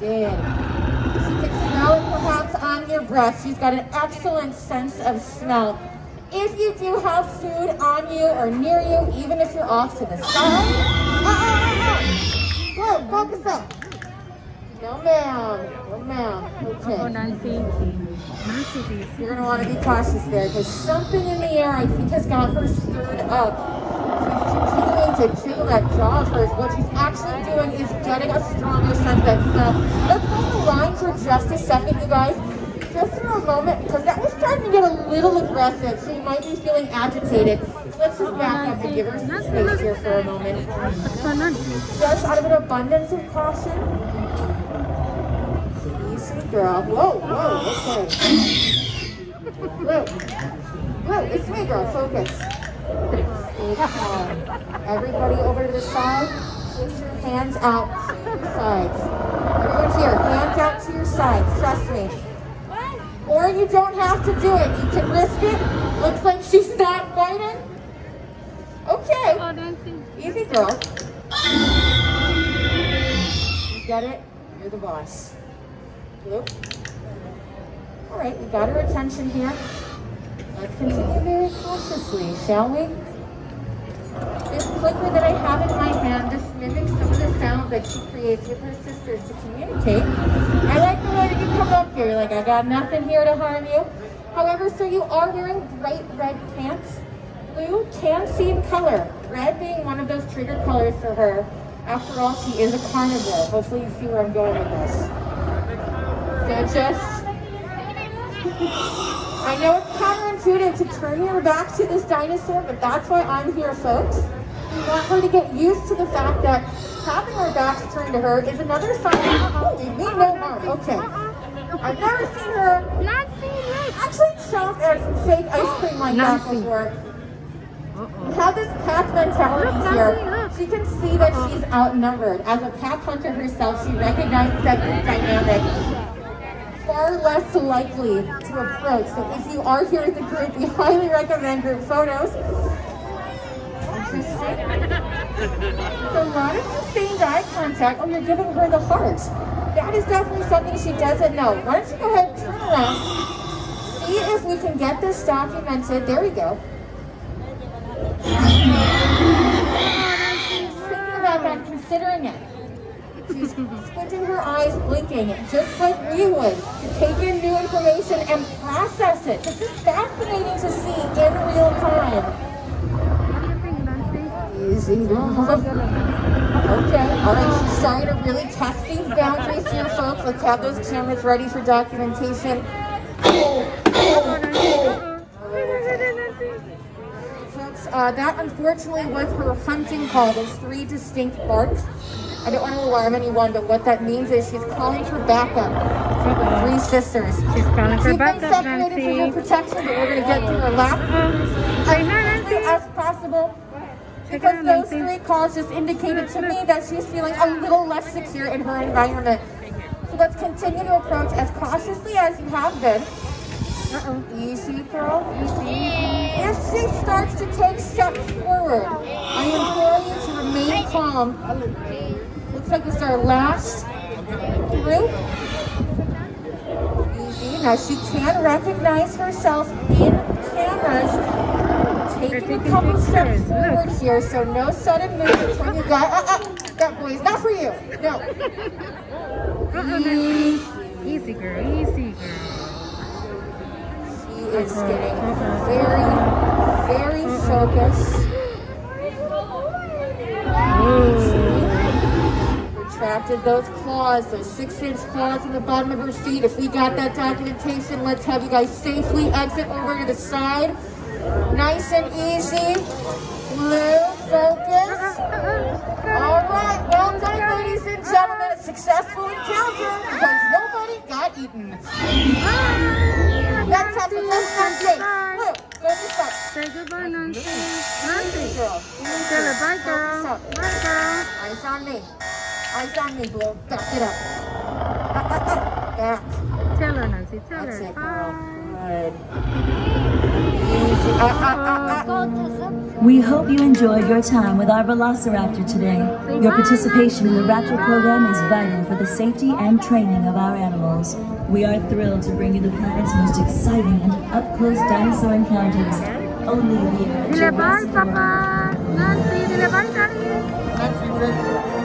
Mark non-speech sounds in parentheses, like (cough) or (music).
did. She can smell it perhaps on your breath. She's got an excellent sense of smell. If you do have food on you or near you, even if you're off to the side, uh, uh, uh, Go, focus up. No ma'am, no ma'am. Oh, Okay. Nancy. Nancy, you? You're gonna wanna be cautious there because something in the air I think has got her stirred up. She's continuing to jiggle that jaw of hers. What she's actually doing is getting a stronger sense Let's hold the line for just a second, you guys. Just for a moment, because that was starting to get a little aggressive. She might be feeling agitated. Let's just back up and give her some space here for a moment. What's going on? Just out of an abundance of caution. Easy, girl. Whoa, whoa, okay. Whoa. Whoa, this way, girl. Focus. Everybody over to the side. Your hands out to your sides. Everyone's here. Hands out to your sides. Trust me. Or you don't have to do it. You can risk it. Looks like she's not biting. Okay. Oh, Easy, girl. You get it? You're the boss. Whoop. All right, we got her attention here. Let's continue very cautiously, shall we? This clicker that I have in my hand just mimics some of the sounds that she creates with her sisters to communicate. I like the way that you come up here. Like, I got nothing here to harm you. However, sir, you are wearing bright red pants. Blue can see color. Red being one of those trigger colors for her. After all, she is a carnivore. Hopefully you see where I'm going with this. So just... I know it's counterintuitive to turn your back to this dinosaur, but that's why I'm here, folks. We want her to get used to the fact that having our backs turned to her is another sign of, we mean no harm. Okay. I've never seen her Nancy, look. actually chomp at some fake ice cream like that before. Uh-oh. How this pack mentality Look, here, look. she can see that she's uh-huh. outnumbered. As a pack hunter herself, she recognizes that group dynamic far less likely to approach. So if you are here with the group, we highly recommend group photos. So a lot of sustained eye contact. Oh, you're giving her the heart. That is definitely something she doesn't know. Why don't you go ahead and turn around, see if we can get this documented. There we go. Thinking about that, considering it. She's squinting her eyes, blinking, just like we would, to take in new information and process it. This is fascinating to see in real time. You think, Nancy? Easy. Okay, all right, she's starting to really test these boundaries here, folks. Let's have those cameras ready for documentation. Uh, that unfortunately was her hunting call. There's three distinct barks. I don't want to alarm anyone, but what that means is she's calling for backup the three sisters. She's calling for She's been backup, separated for your protection, but we're going to get through her lap Uh-oh. Say hi, as possible. Because out, those Nancy. three calls just indicated to me that she's feeling a little less secure in her environment. So let's continue to approach as cautiously as you have been. Uh-oh. Easy, girl. Easy. She starts to take steps forward, I implore you to remain calm. Looks like it's our last group. Easy. Now she can recognize herself in cameras. Taking a couple steps forward here, so no sudden movements when you got. Uh, uh, that boy is not for you. No. (laughs) Uh-oh, Easy, girl. Easy, girl. Is getting very, very focused. Retracted those claws, those six-inch claws in the bottom of her feet. If we got that documentation, let's have you guys safely exit over to the side. Nice and easy. Blue, focus. All right, well done, ladies and gentlemen. A successful encounter because nobody got eaten. Let's girl. Bye, girl. Bye, girl. Eyes on me. Eyes on me, Blue. Back it up. (laughs) Back. Tell her, Nancy. Tell That's her. it, girl. Bye. Good. Easy. Uh, uh, uh, uh. Go to some. We hope you enjoyed your time with our Velociraptor today. Your participation in the Raptor program is vital for the safety and training of our animals. We are thrilled to bring you the planet's most exciting and up-close dinosaur encounters. only here. Dilebar, Papa. Nanti, dilebar kali. Nanti, dilebar.